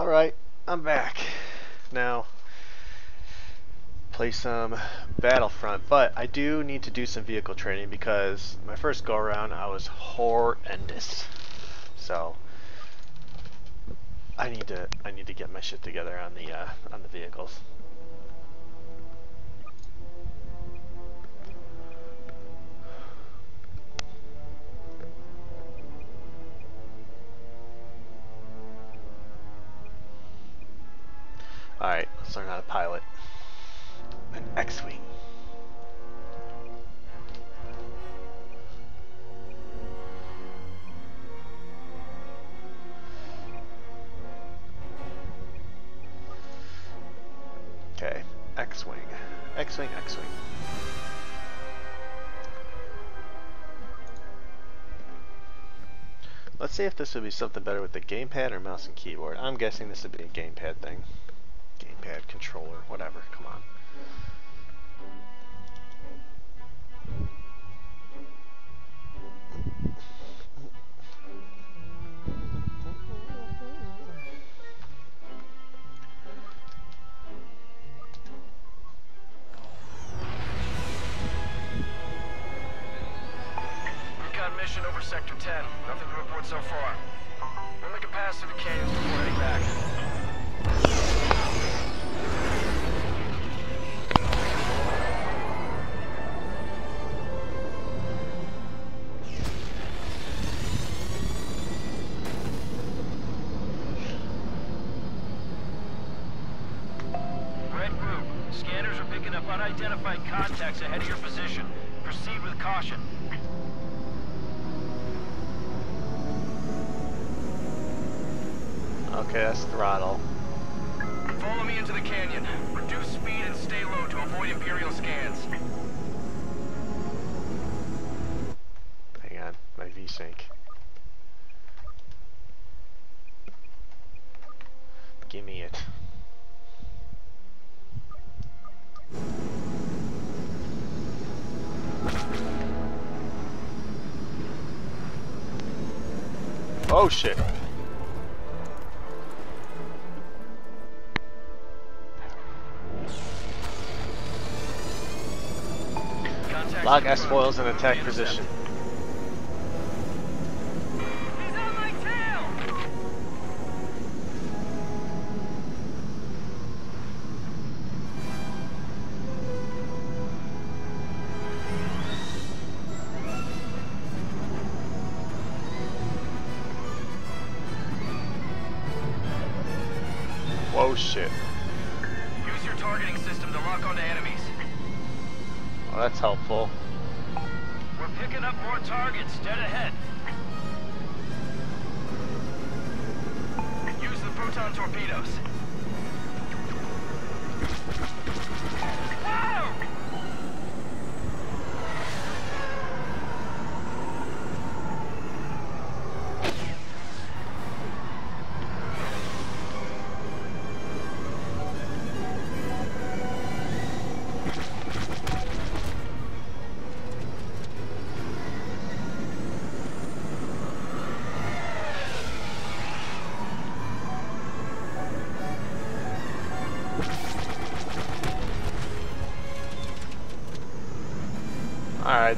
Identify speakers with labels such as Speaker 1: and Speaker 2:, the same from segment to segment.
Speaker 1: Alright, I'm back. Now, play some Battlefront, but I do need to do some vehicle training because my first go around I was horrendous. So, I need to I need to get my shit together on the uh, on the vehicles. Learn how to pilot an X-Wing. Okay, X-Wing. X-Wing, X-Wing. Let's see if this would be something better with the gamepad or mouse and keyboard. I'm guessing this would be a gamepad thing controller, whatever. Come on.
Speaker 2: Mission over Sector 10. Nothing to report so far. We'll make a pass through the canyons before heading back. Picking up unidentified contacts ahead of your position. Proceed with caution.
Speaker 1: Okay, that's throttle.
Speaker 2: Follow me into the canyon. Reduce speed and stay low to avoid Imperial scans.
Speaker 1: Hang on, my V-Sync. Give me it. Oh shit. Log S foils in attack position.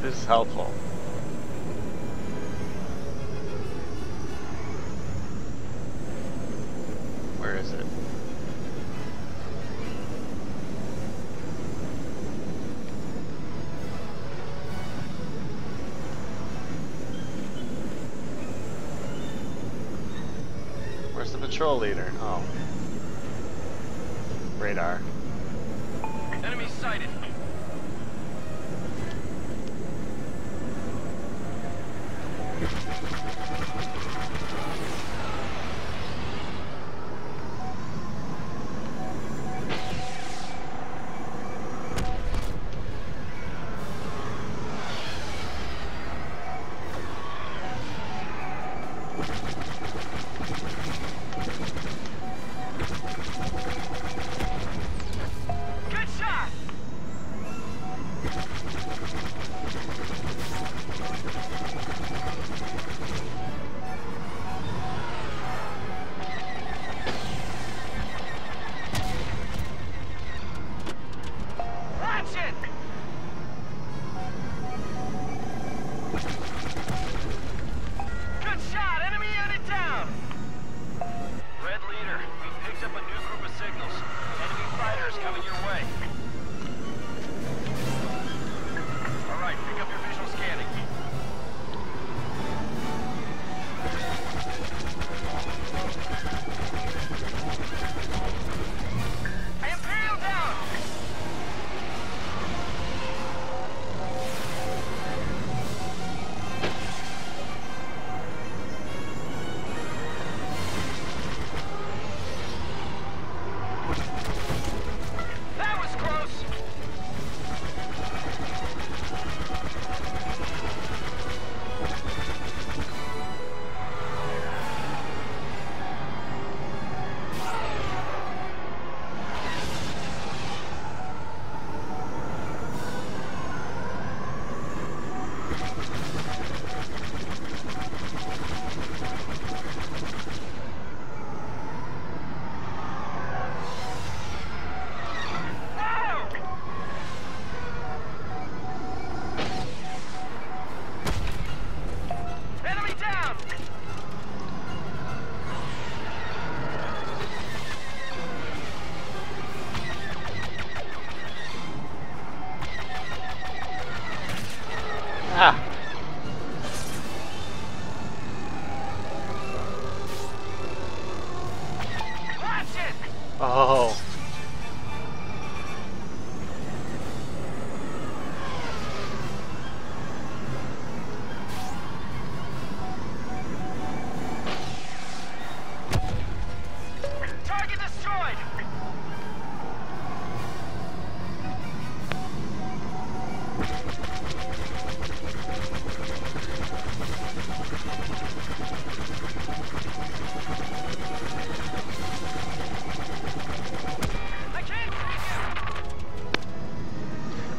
Speaker 1: This is helpful. Where is it? Where's the patrol leader?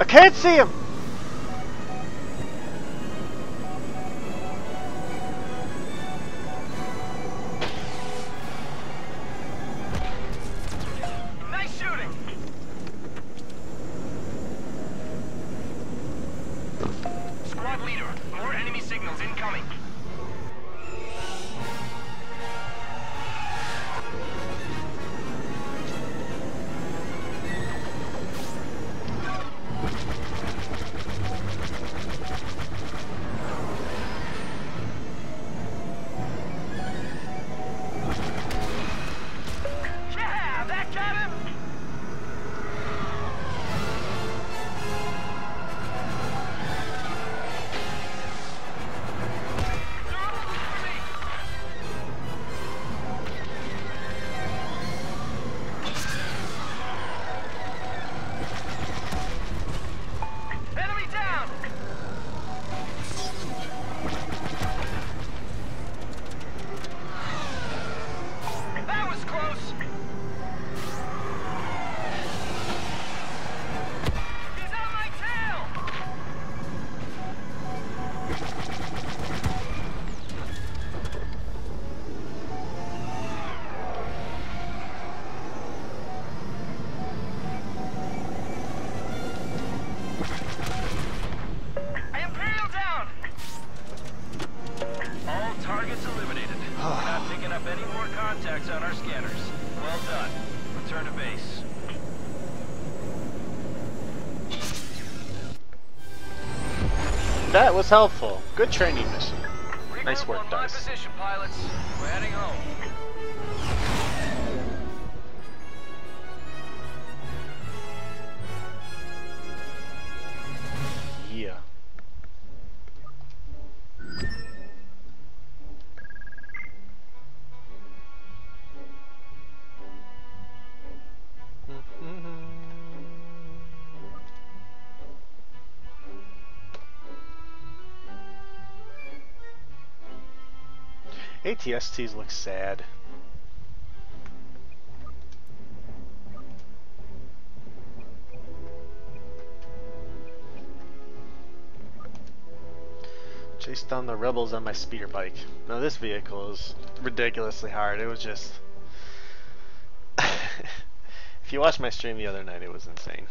Speaker 2: I can't see
Speaker 1: him!
Speaker 2: Was
Speaker 1: helpful. Good training mission. Nice work, Dice. ATSTs look sad. Chased down the rebels on my speeder bike. Now this vehicle is ridiculously hard. It was just If you watched my stream the other night, it was insane.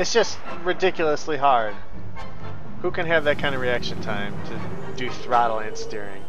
Speaker 2: It's just ridiculously hard. Who can have that kind of reaction time to do throttle and steering?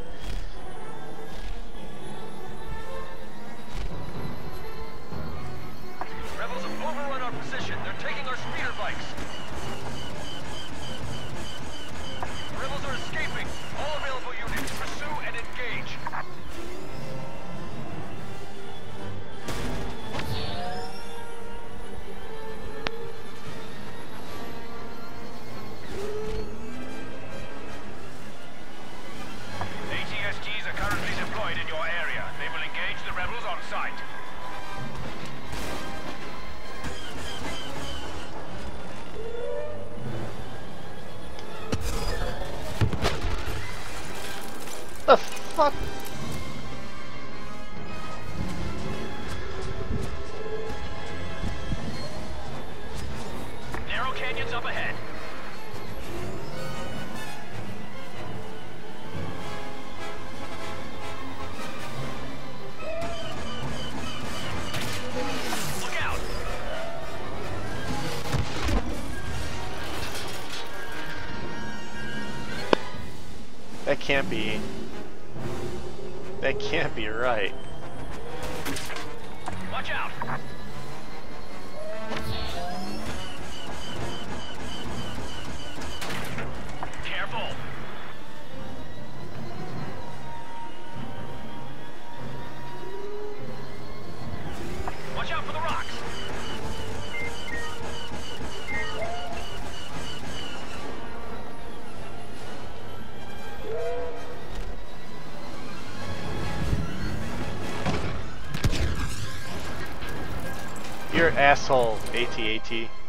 Speaker 2: Can't be. That can't be right. Asshole, AT-AT.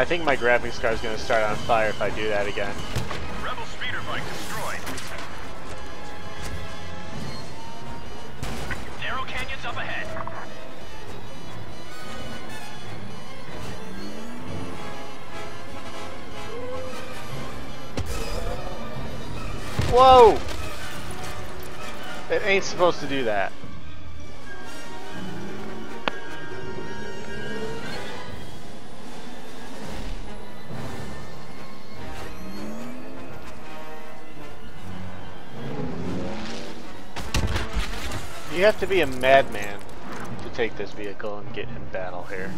Speaker 2: I think my graphics card is gonna start on fire if I do that again.
Speaker 1: Rebel speeder bike destroyed. Narrow canyons up ahead.
Speaker 2: Whoa! It ain't supposed to do that. You have to be a madman to take this vehicle and get in battle here.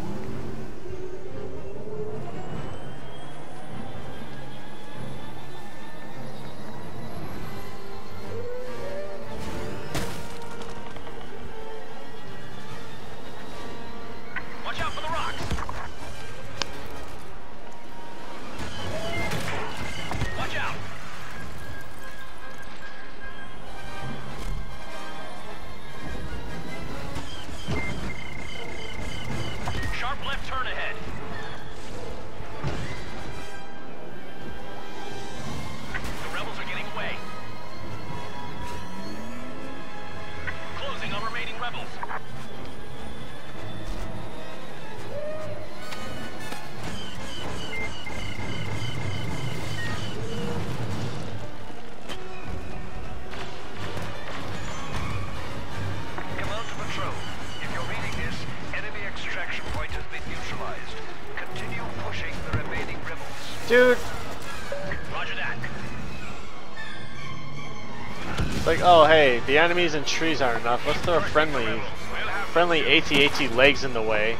Speaker 2: The
Speaker 1: enemies and trees aren't enough. Let's throw a friendly, friendly AT-AT legs in the way.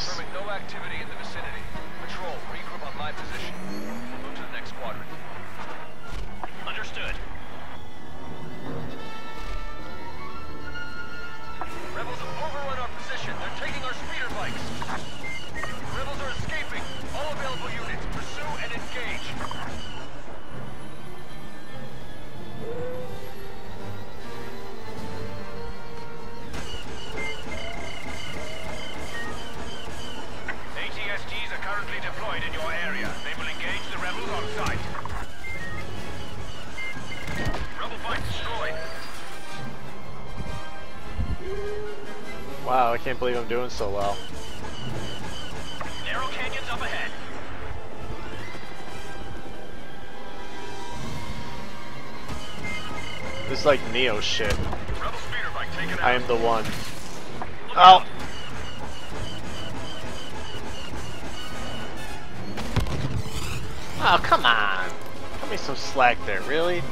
Speaker 2: Confirming no activity in the vicinity. Patrol, regroup on my position. Move to the next quadrant. Understood. Rebels have overrun our position. They're taking our speeder bikes. Rebels are escaping. All available units, pursue and engage. Deployed in your area. They will engage the rebels on sight. Rebel bike destroyed.
Speaker 1: Wow, I can't believe I'm doing so well.
Speaker 2: Narrow canyons up ahead.
Speaker 1: This is like Neo shit.
Speaker 2: Rebel speeder bike taken out.
Speaker 1: I am the one.
Speaker 2: Look
Speaker 1: oh. Oh! Come on! Cut me some slack there, really?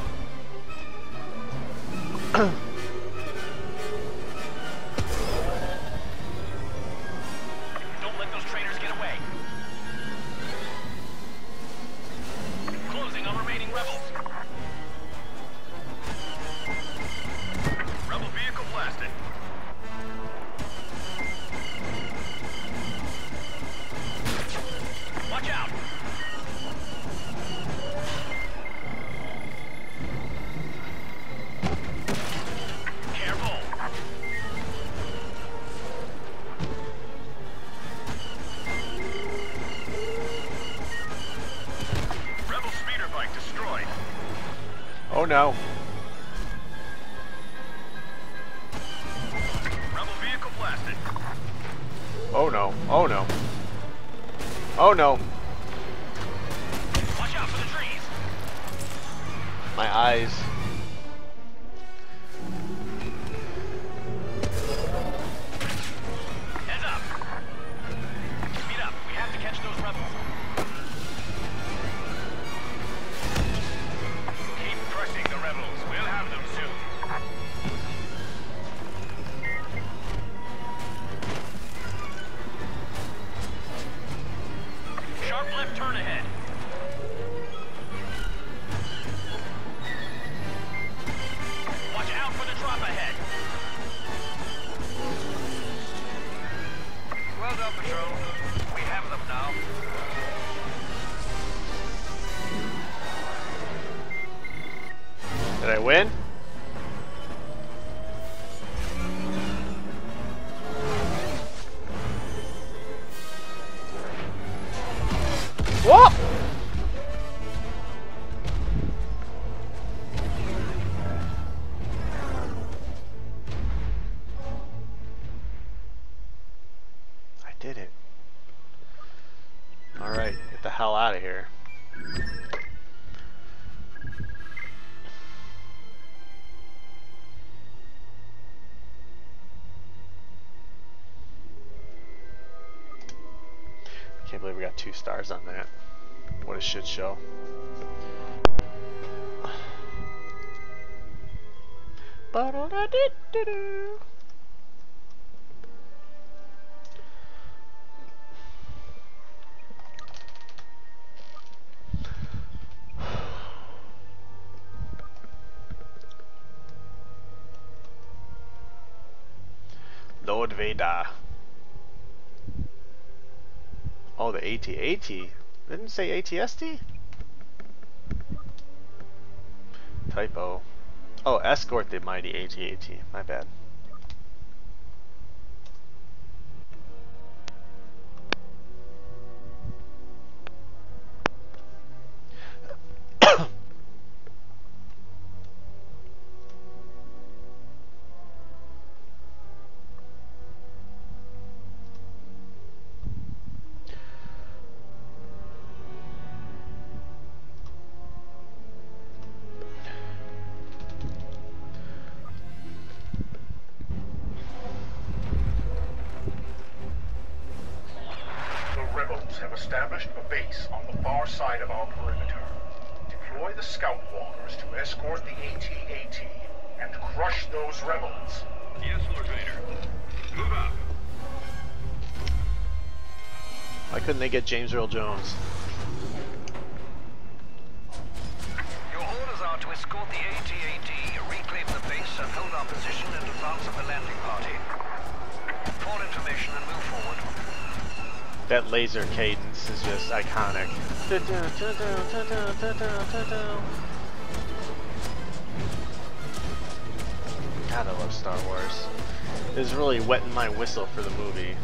Speaker 1: shit show. Lord Vader. Oh, the AT-AT. Didn't say ATST. Typo. Oh, escort the mighty ATAT. -AT. My bad. this is just iconic. God, I love Star Wars. It really wetting my whistle for the movie.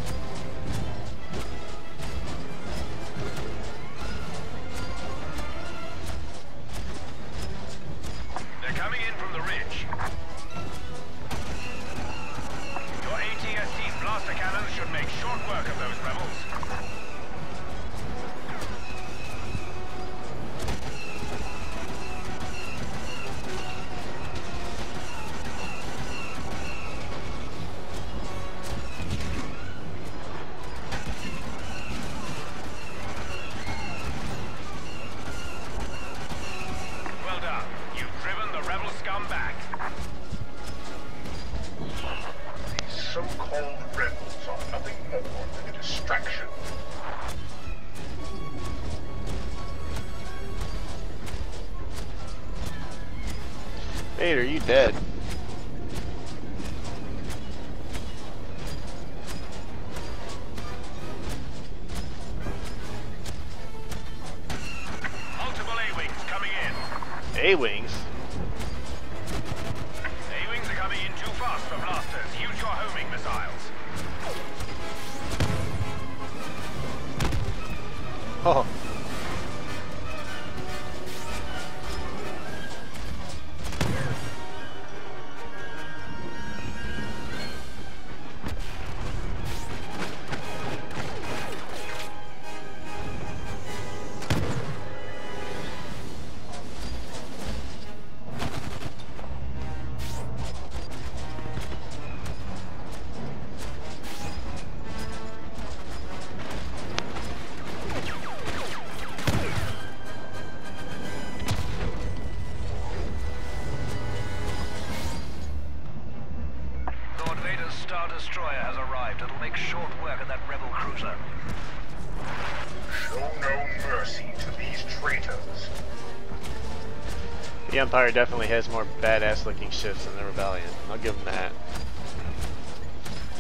Speaker 1: definitely has more badass looking ships than the Rebellion. I'll give them that.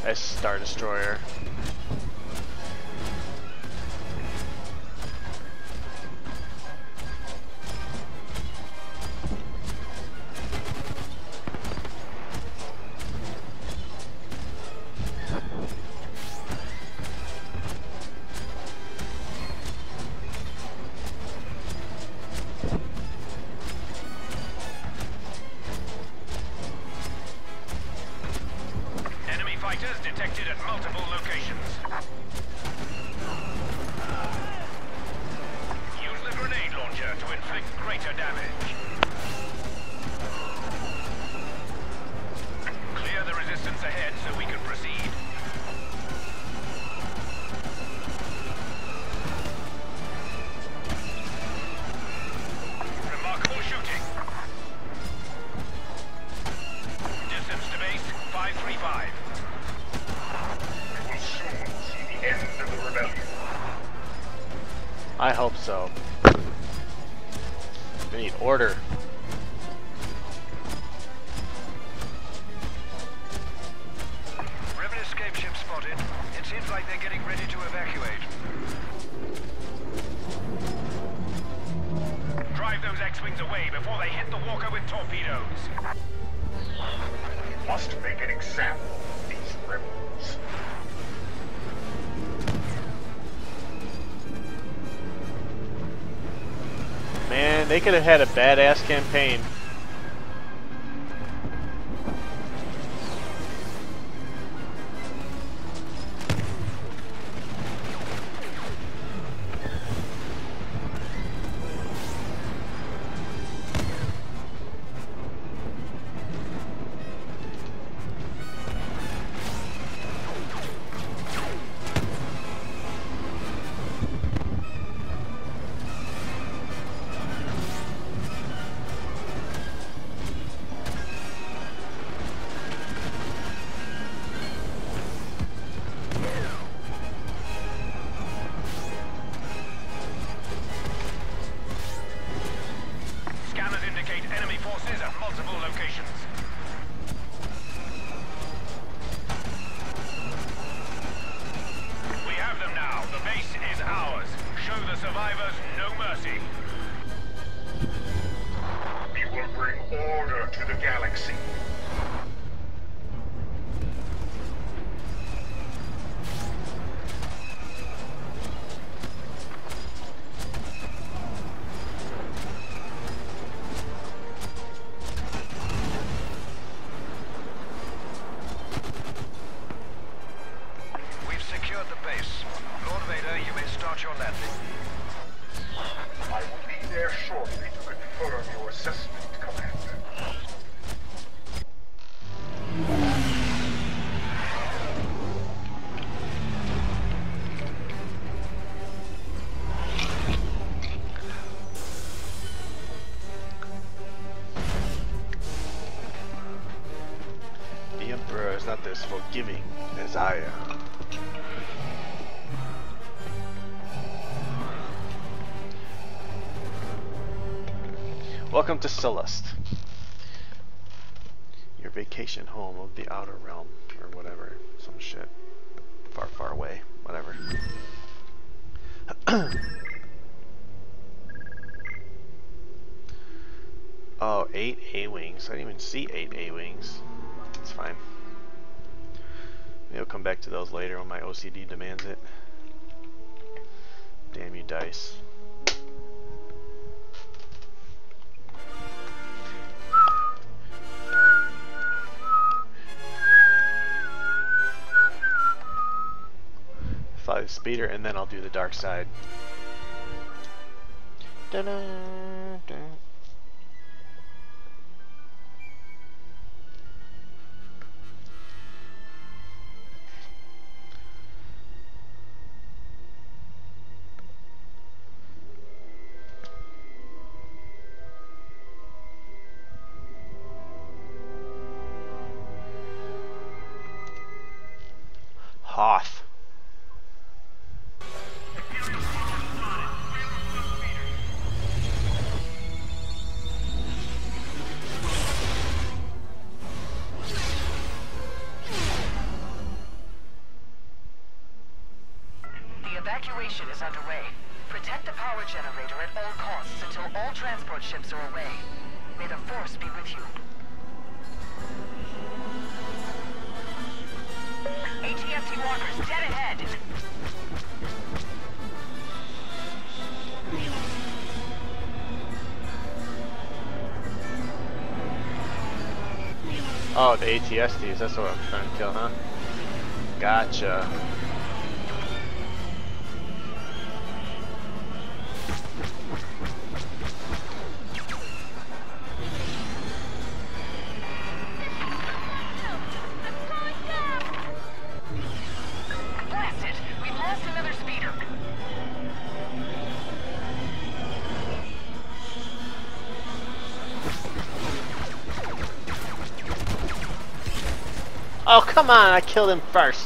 Speaker 1: That's Star Destroyer.
Speaker 2: detected at multiple locations. Watch your landing.
Speaker 3: Sullust. Your
Speaker 1: vacation home of the outer realm, or whatever. Some shit. Far, far away. Whatever. oh, eight A-Wings. I didn't even see eight A-Wings. It's fine. Maybe I'll come back to those later when my OCD demands it. Damn you, DICE. the speeder, and then I'll do the dark side. Ta-da! That's what I'm trying Come on, I killed him first.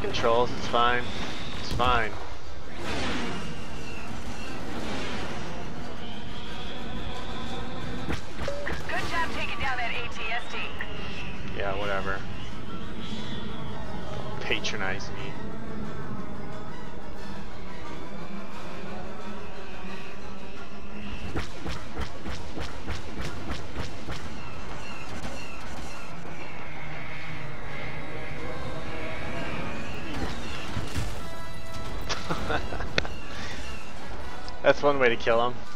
Speaker 1: the controls, it's fine. that's one way to kill him.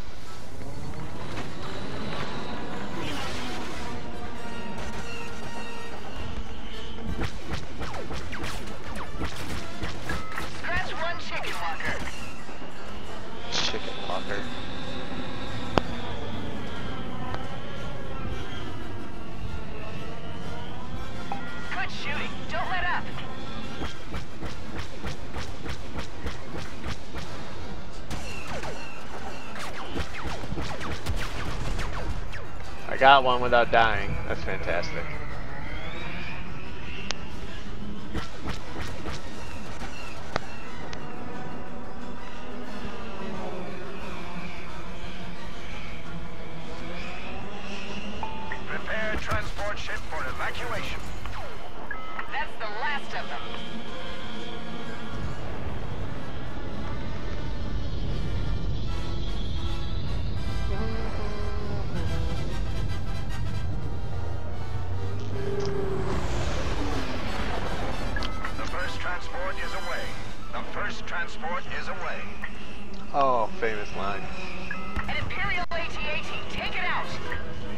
Speaker 4: that one
Speaker 1: without dying. That's fantastic.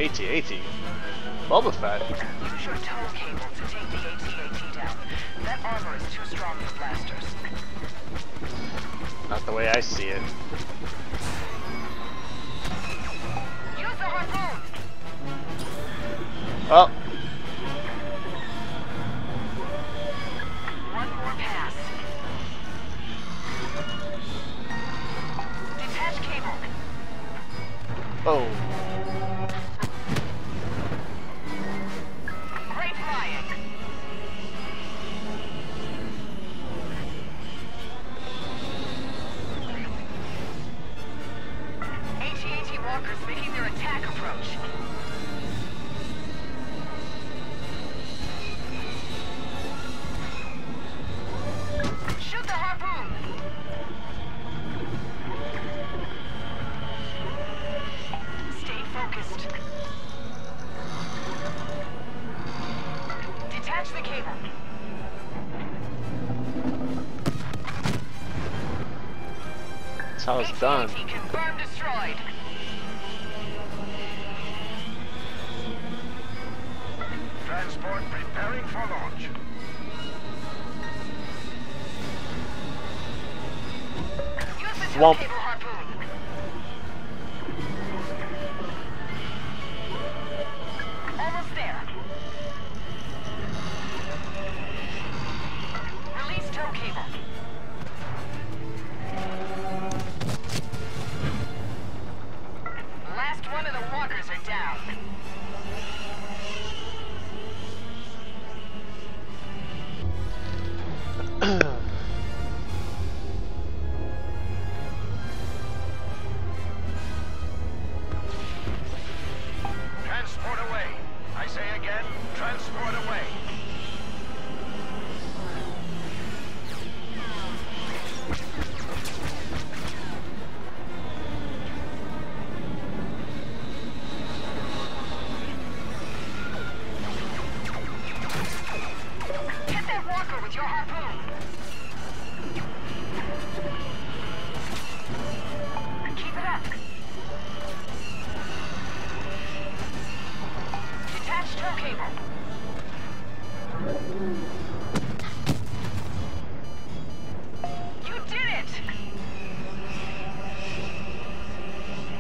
Speaker 4: AT-AT?
Speaker 1: Boba Fett?
Speaker 4: Use your cable to take the AT-AT down. That armor is too strong for blasters.
Speaker 1: Not the way I see it.
Speaker 4: Use the harpoon!
Speaker 1: Oh!
Speaker 4: One more pass. Detach cable.
Speaker 1: Oh.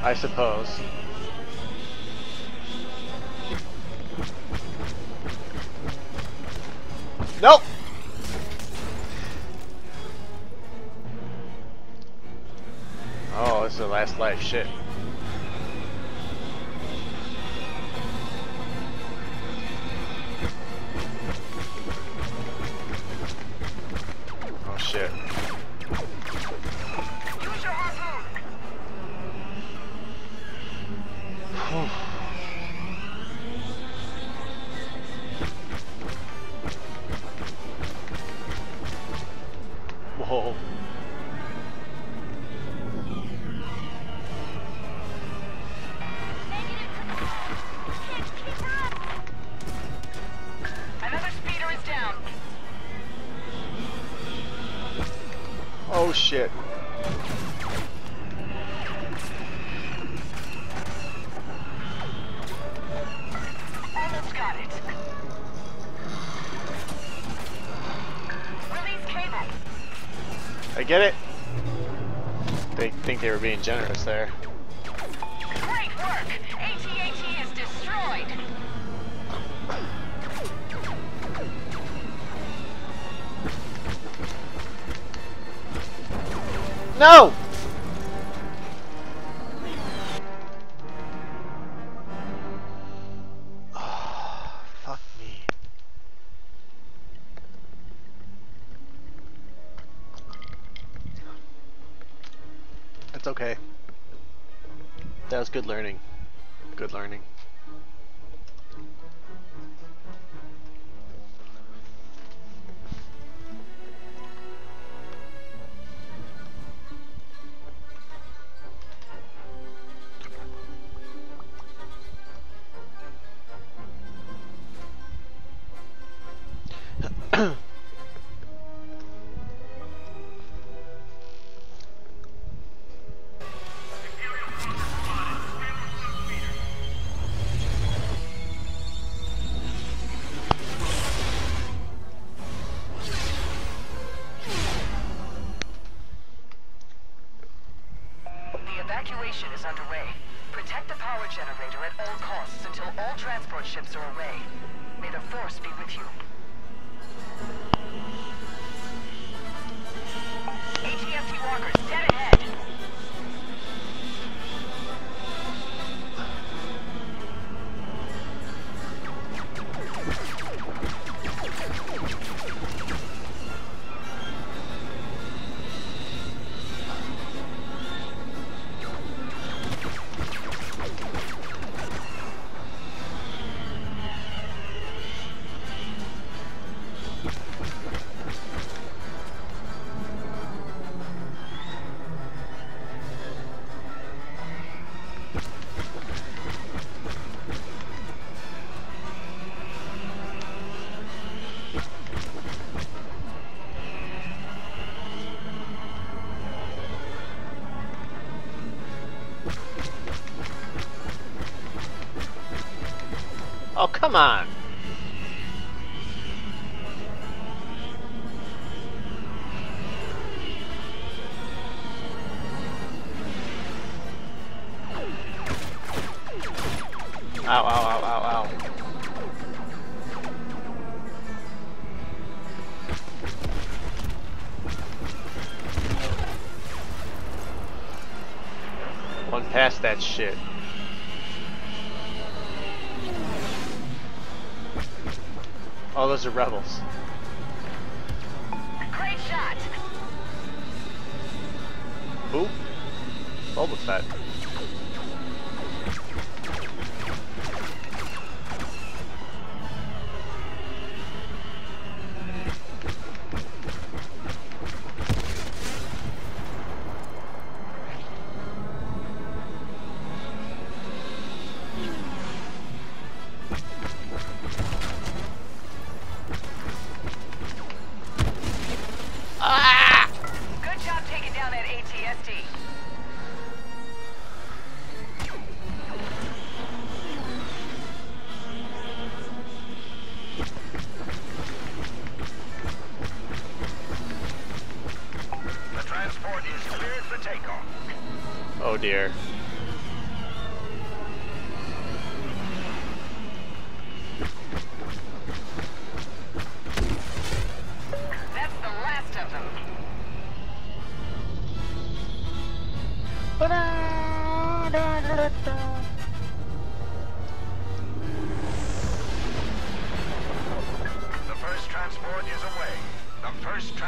Speaker 1: I suppose. Nope! Oh, it's the last light, shit. learning.
Speaker 4: underway. Protect the power generator at all costs until all transport ships are away. May the Force be with you.
Speaker 1: Come on.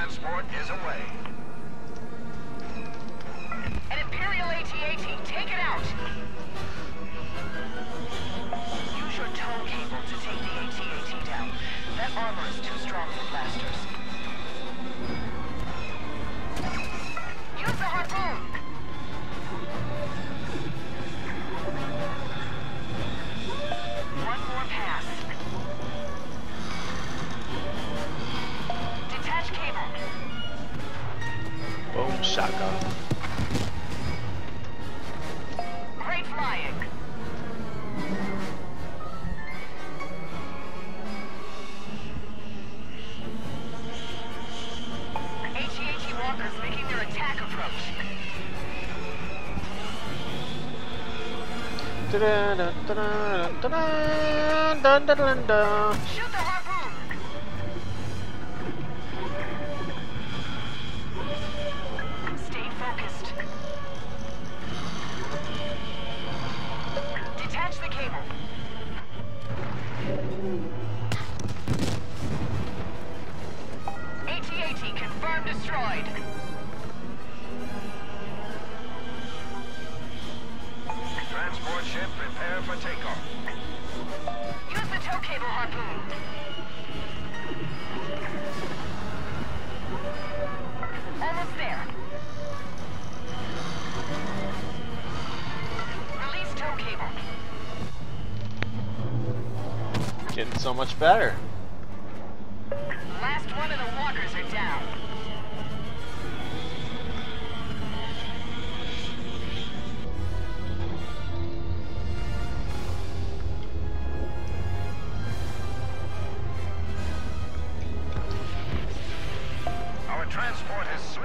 Speaker 2: Transport is away.
Speaker 4: An Imperial AT-AT, take it out! Use your tow cable to take the AT-AT down. That armor is too strong for blasters. Use the harpoon!
Speaker 1: Shotgun.
Speaker 4: Great flying. Walkers making their attack approach. Destroyed.
Speaker 2: Transport ship prepare for takeoff.
Speaker 4: Use the tow cable harpoon. Almost there. Release tow cable.
Speaker 1: Getting so much better.
Speaker 4: Last one of the walkers are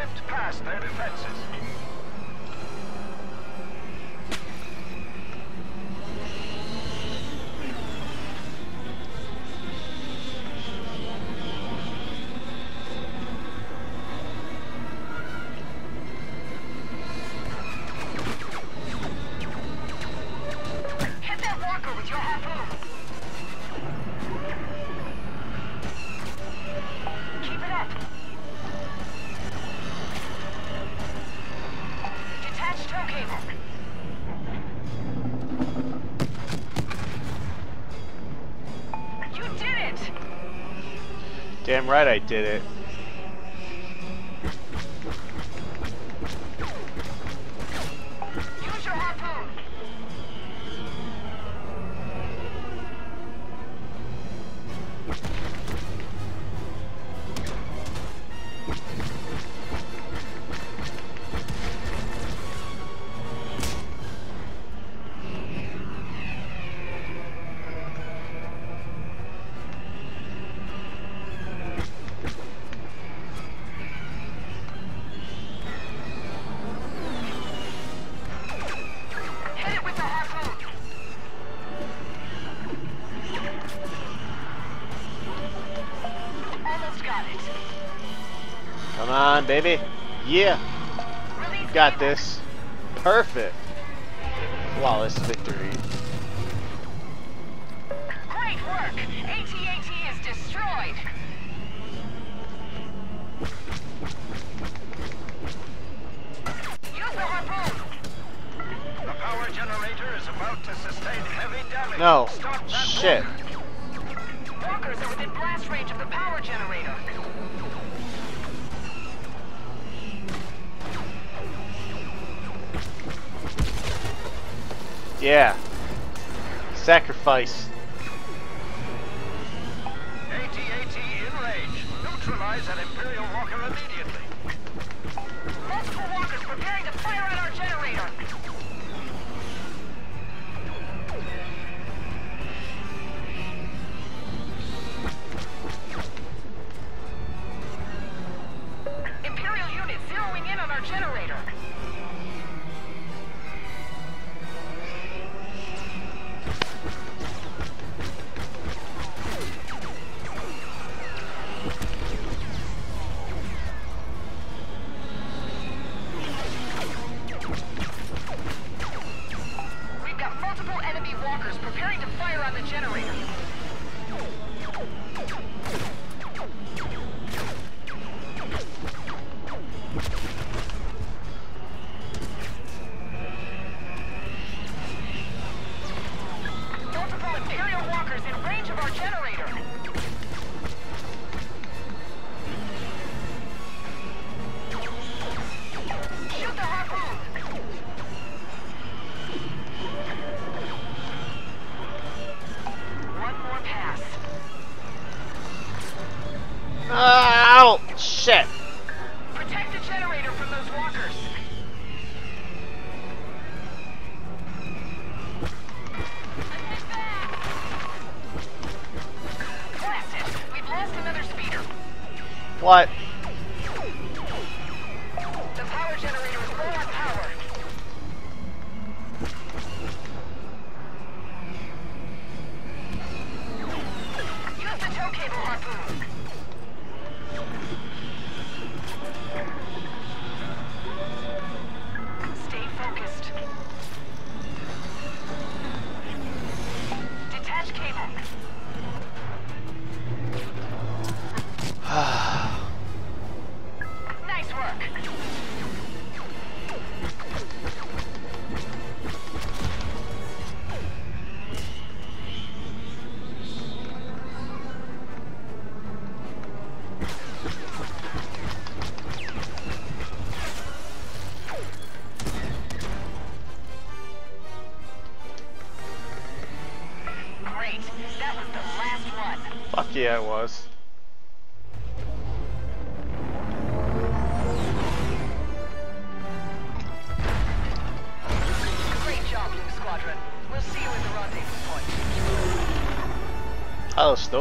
Speaker 2: slipped past their defenses.
Speaker 1: Right I did it. Baby. Yeah,
Speaker 4: Release
Speaker 1: got this. Perfect. Flawless victory.
Speaker 4: Great work! AT-AT is destroyed! Use the harpoon!
Speaker 2: The power generator is about to sustain heavy damage.
Speaker 1: No. Shit.
Speaker 4: Walkers are within blast range of the power generator.
Speaker 1: Yeah. Sacrifice.
Speaker 2: AT-AT in range. Neutralize that Imperial Walker
Speaker 5: Ah, oh, shit.
Speaker 6: Protect
Speaker 5: the generator
Speaker 6: from those walkers. What?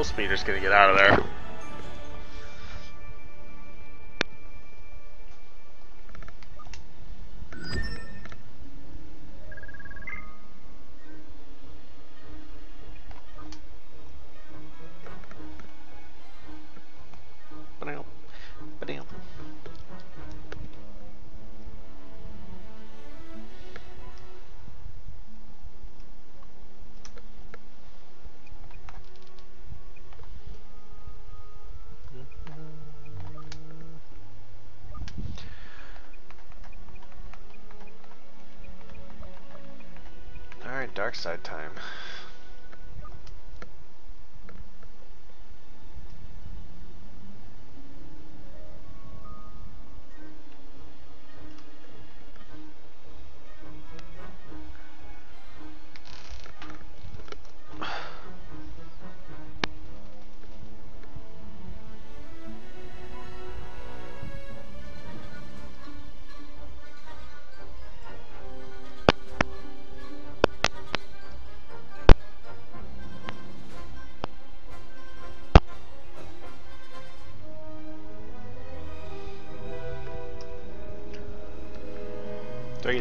Speaker 6: Millspeeder's gonna get out of there. dark side time.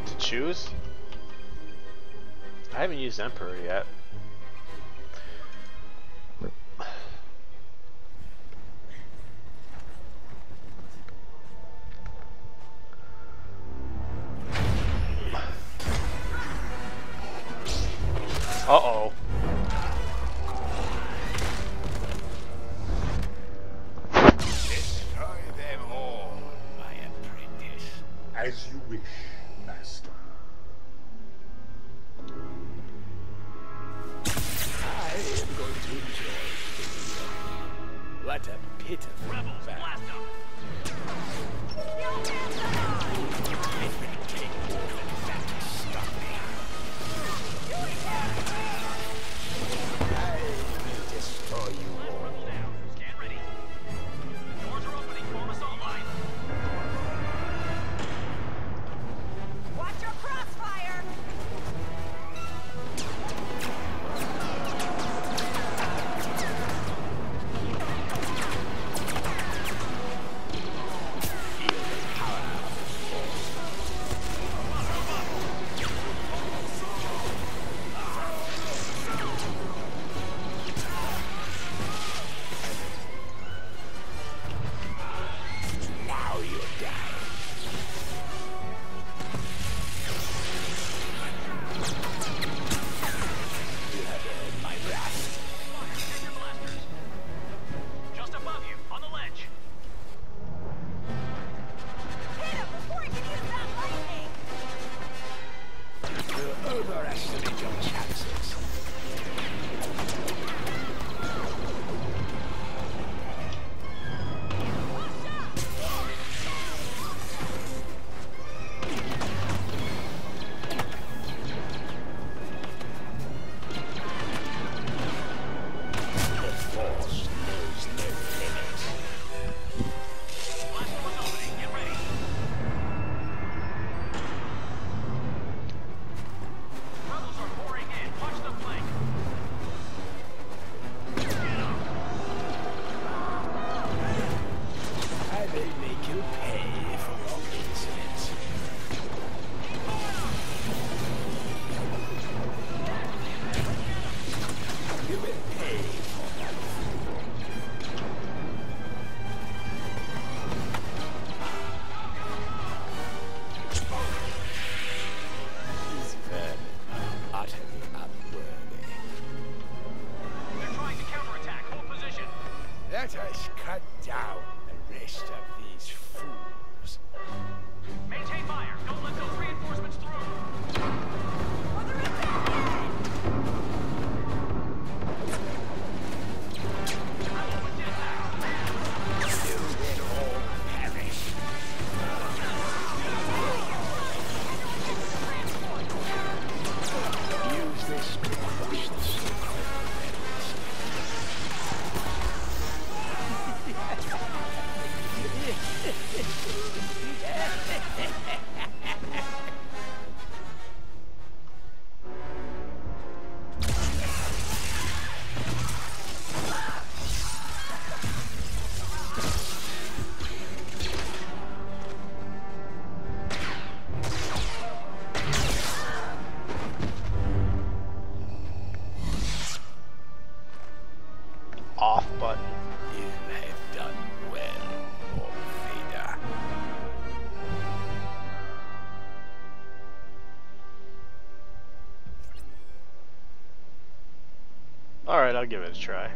Speaker 6: to choose? I haven't used Emperor yet. Cut
Speaker 1: I'll give it a try.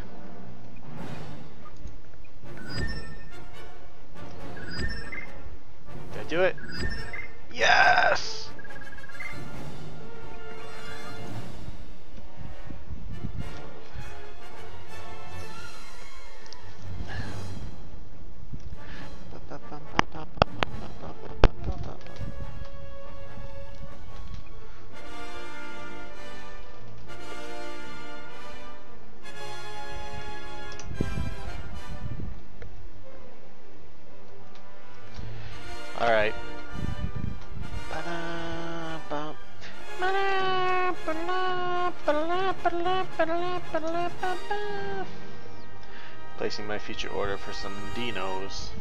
Speaker 1: Some dinos.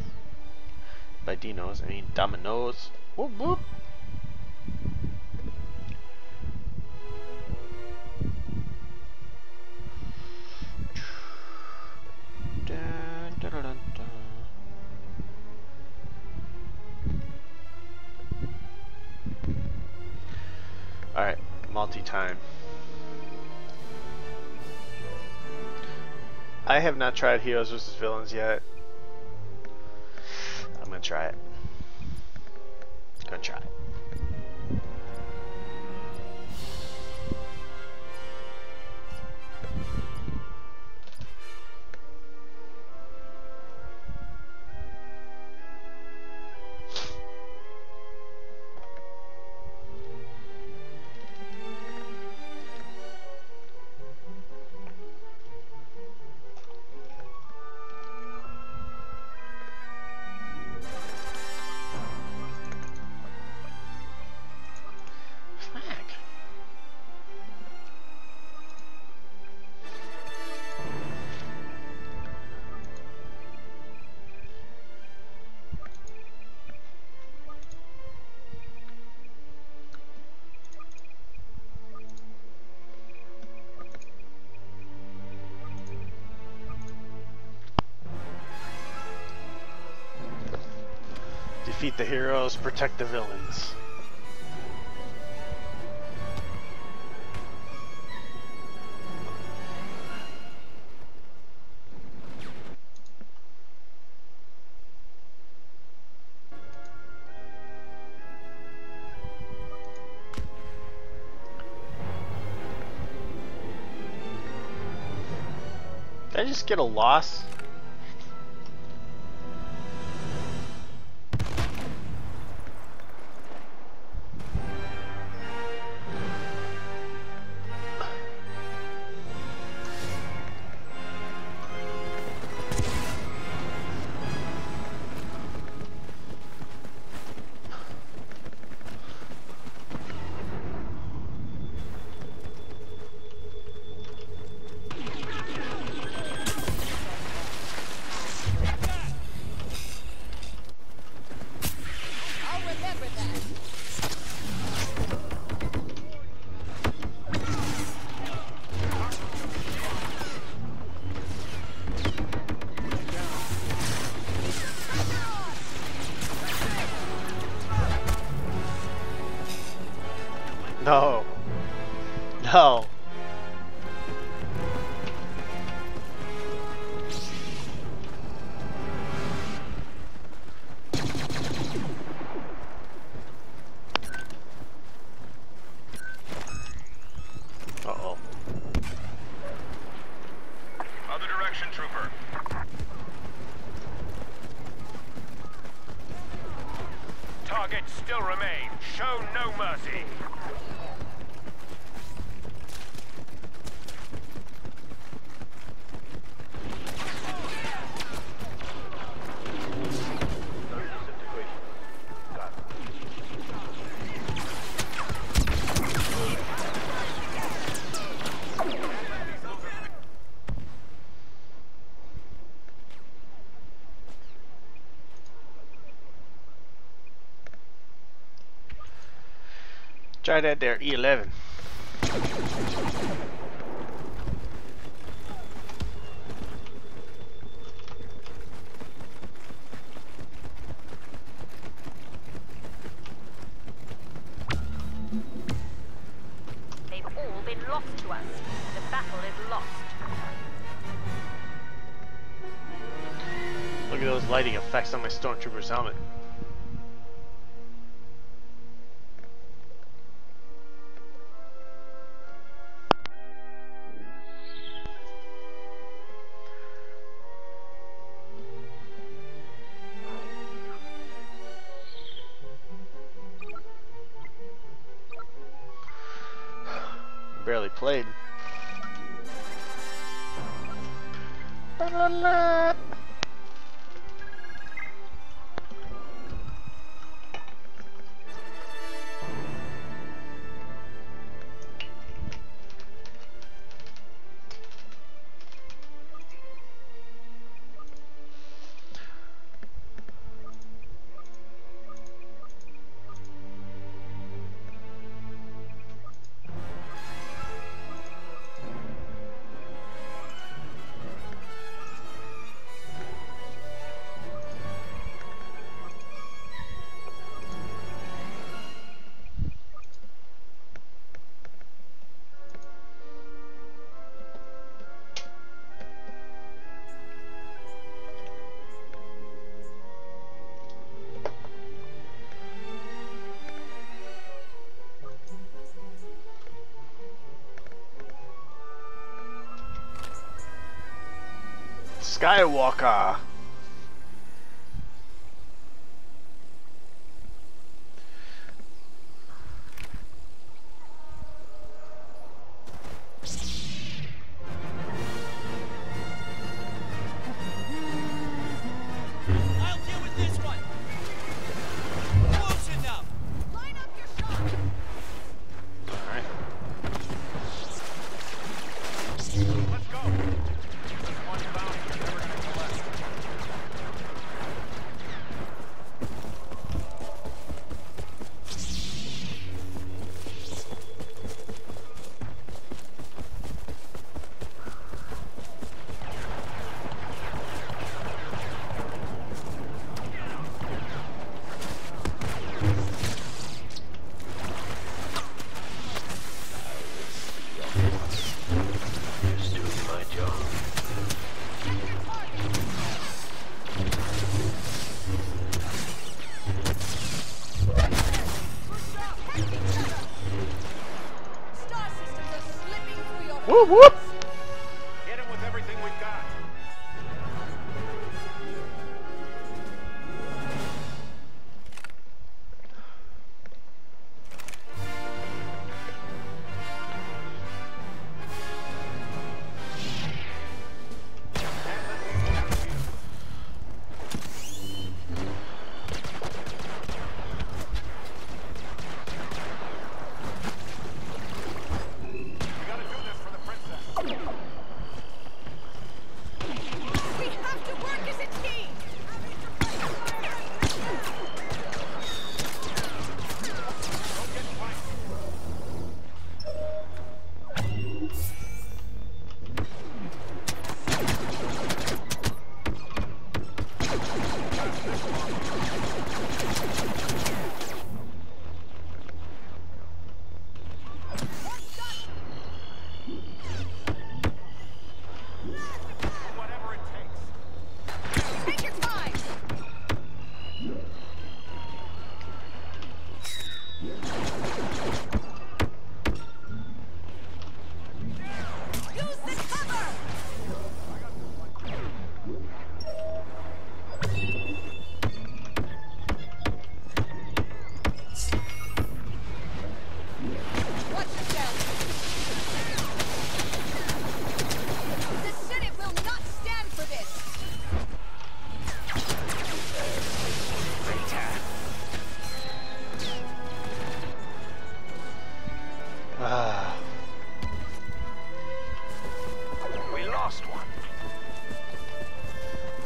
Speaker 1: By dinos, I mean dominoes. Whoop whoop. Alright, multi-time. I have not tried Heroes vs. Villains yet. I'm gonna try it. Gonna try it. Protect the villains. Did I just get a loss? try that there, E11.
Speaker 7: They've all been lost to us. The battle is lost.
Speaker 1: Look at those lighting effects on my stormtrooper's helmet. Skywalker.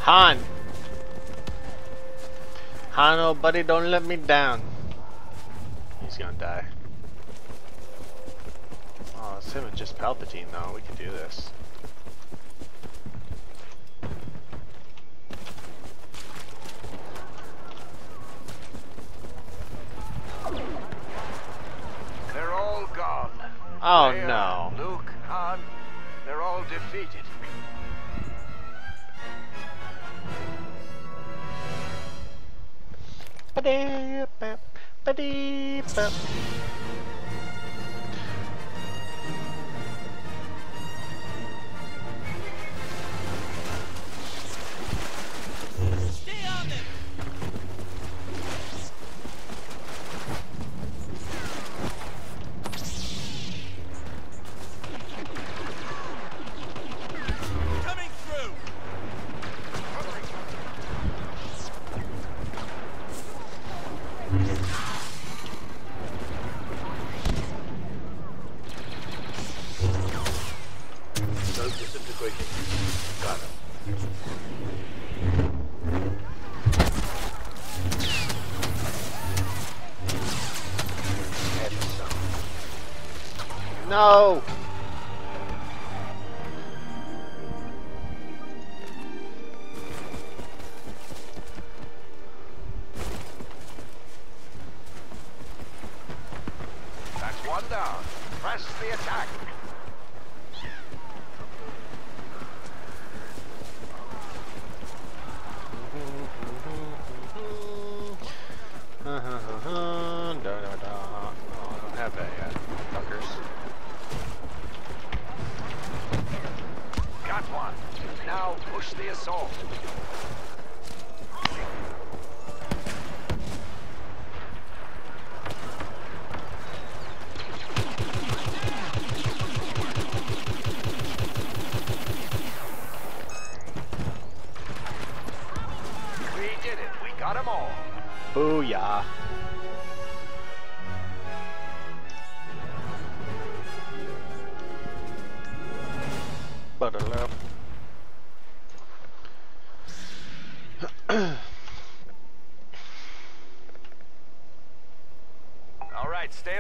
Speaker 1: Han! Han, oh buddy, don't let me down. He's gonna die. Oh, it's him and just Palpatine though. We can do this.
Speaker 2: They're all gone.
Speaker 1: Oh
Speaker 2: Leia,
Speaker 1: no.
Speaker 2: ba-dee-bop, ba-dee-bop.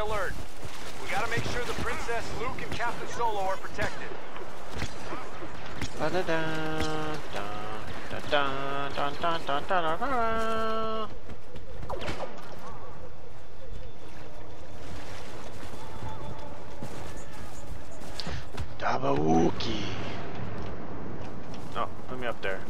Speaker 2: alert. We gotta make sure the Princess, Luke, and Captain Solo are protected.
Speaker 1: Dabawuki. Oh, put me up there.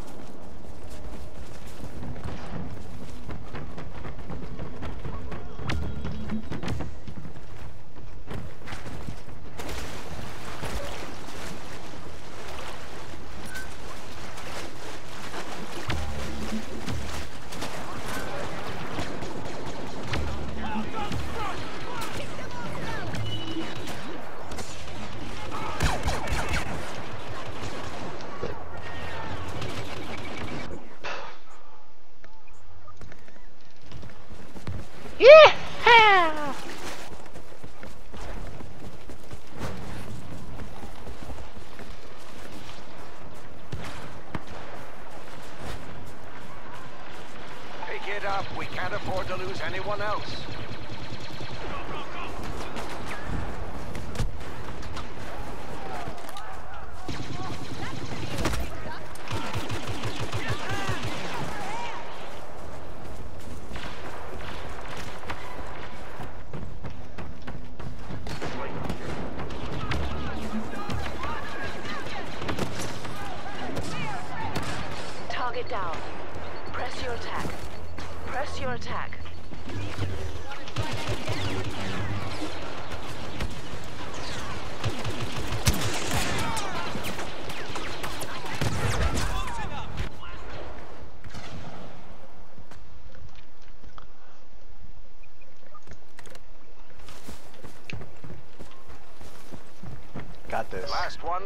Speaker 2: Anyone else.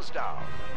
Speaker 4: hands down.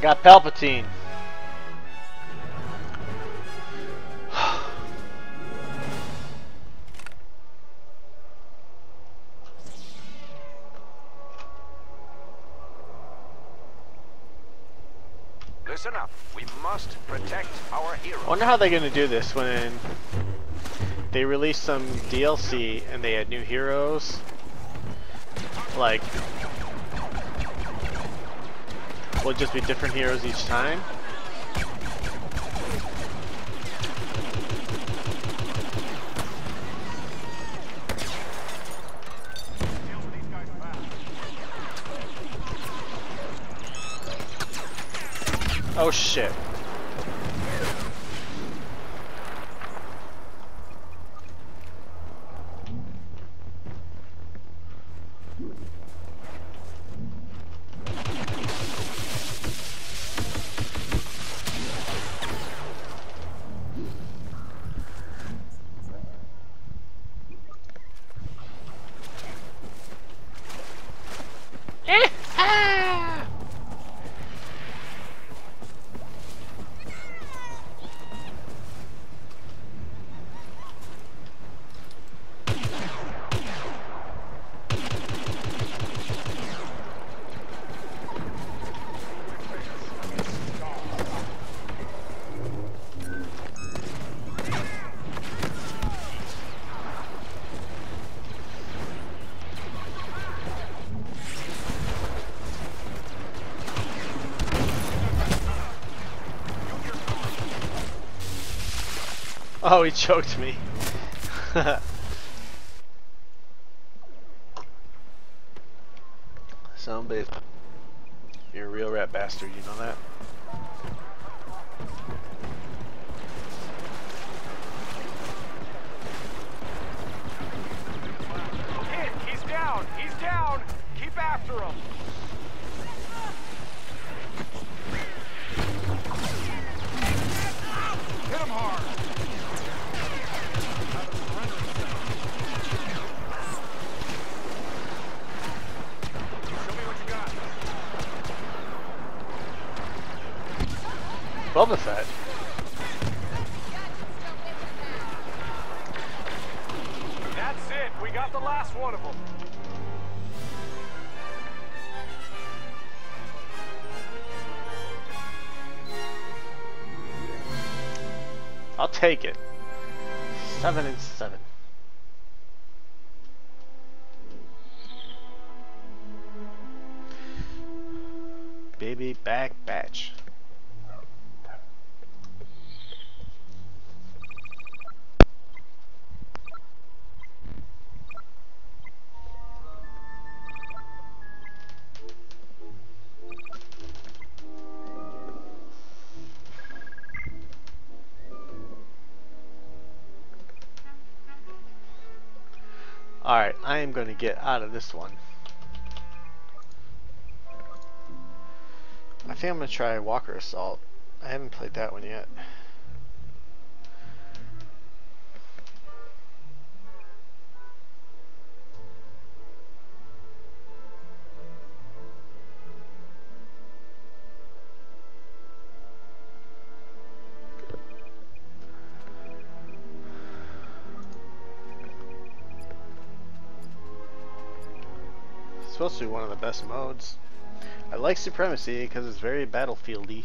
Speaker 1: Got Palpatine.
Speaker 2: Listen up. We must protect our heroes.
Speaker 1: I wonder how they're gonna do this when they release some DLC and they add new heroes. Like, will just be different heroes each time? Oh shit. Oh, he choked me. A bitch. You're a real rat bastard, you know that? Take it. Get out of this one. I think I'm going to try Walker Assault. I haven't played that one yet. Supposed to be one of the best modes. I like Supremacy because it's very battlefieldy.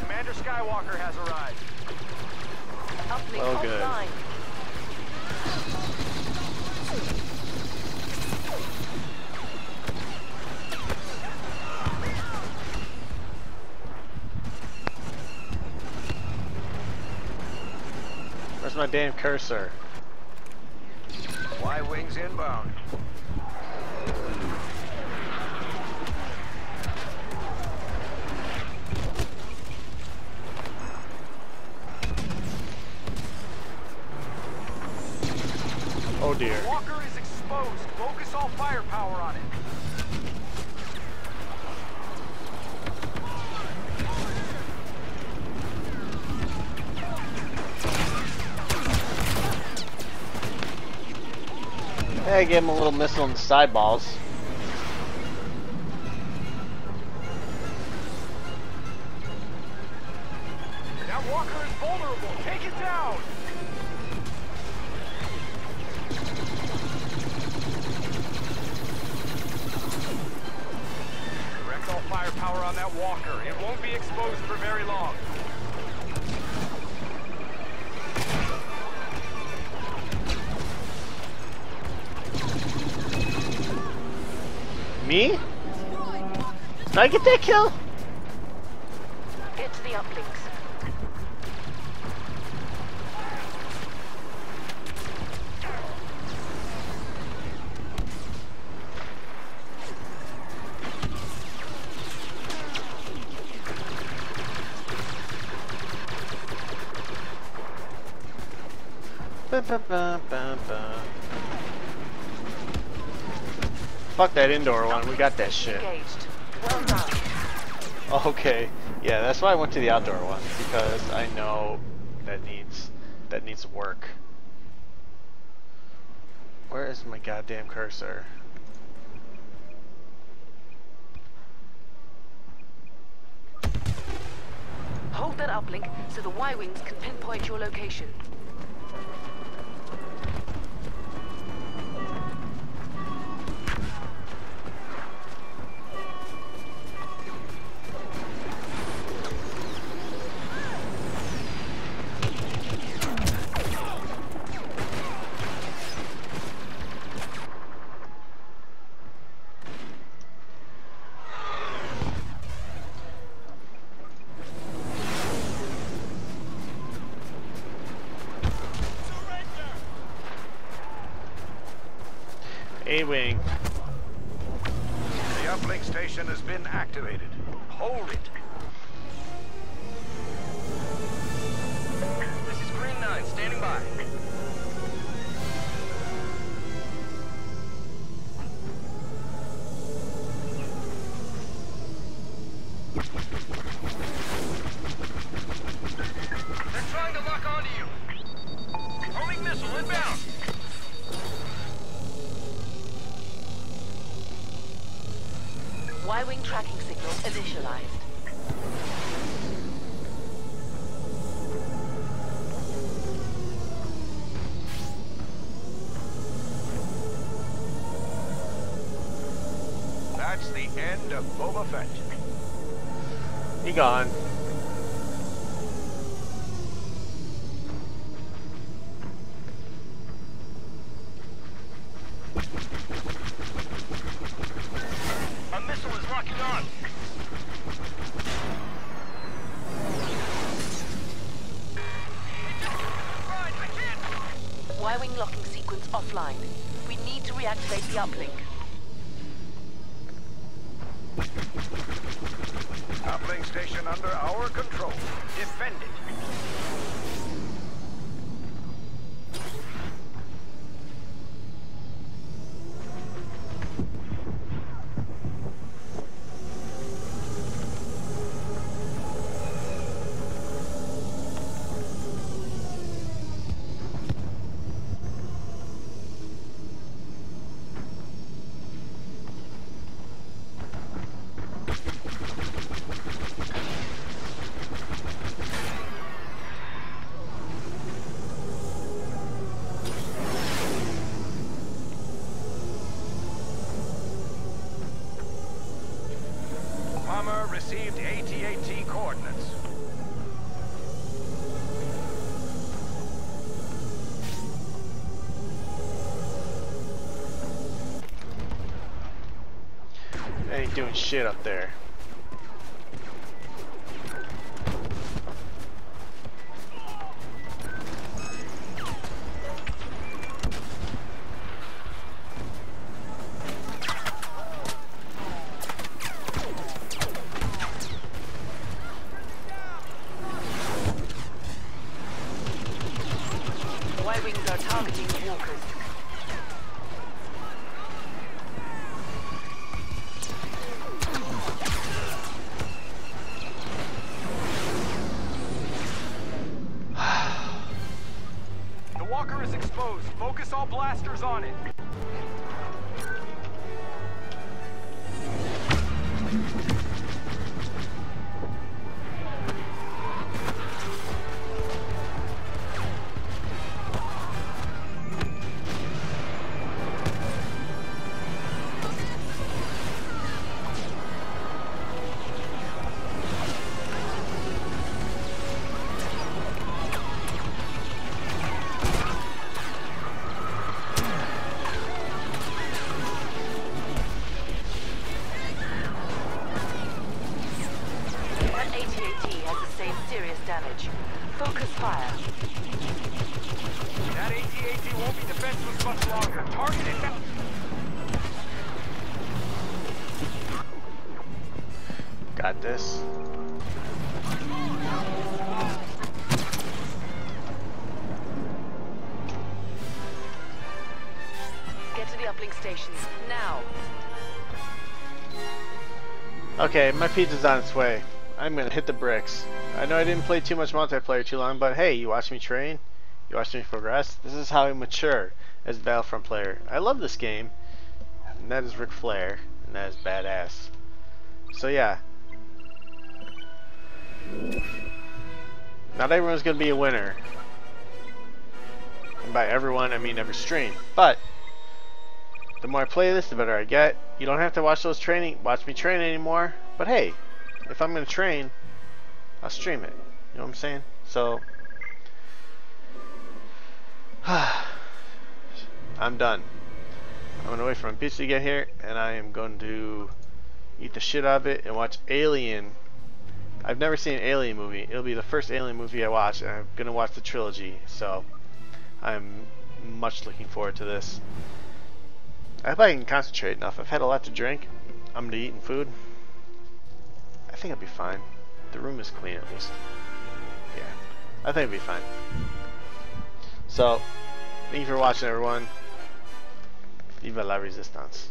Speaker 2: Commander Skywalker has arrived.
Speaker 4: Uplink
Speaker 1: Oh, good.
Speaker 4: offline.
Speaker 1: Where's my damn cursor?
Speaker 2: Y-wings inbound.
Speaker 1: Oh dear.
Speaker 2: Walker is exposed. Focus all firepower on it.
Speaker 1: Hey, I gave him a little missile in the side balls. Fuck that indoor one. We got that shit. Okay. Yeah, that's why I went to the outdoor one because I know that needs that needs work. Where is my goddamn cursor?
Speaker 4: Hold that uplink so the Y-wings can pinpoint your location.
Speaker 2: Received AT-AT coordinates.
Speaker 1: Ain't doing shit up there. Okay, my pizza's on its way. I'm gonna hit the bricks. I know I didn't play too much multiplayer too long, but hey, you watch me train, you watch me progress. This is how I mature as a Battlefront player. I love this game, and that is Ric Flair, and that is badass. So yeah. Not everyone's gonna be a winner. And by everyone, I mean every stream. But the more I play this, the better I get. You don't have to watch those training, watch me train anymore. But hey, if I'm gonna train, I'll stream it. You know what I'm saying? So, I'm done. I'm gonna wait for my pizza to get here, and I am going to eat the shit out of it and watch Alien. I've never seen an Alien movie. It'll be the first Alien movie I watch, and I'm gonna watch the trilogy. So, I'm much looking forward to this. I hope I can concentrate enough. I've had a lot to drink. I'm gonna eat and food. I think I'll be fine. The room is clean at least. Yeah, I think I'll be fine. So, thank you for watching everyone. Viva la resistance.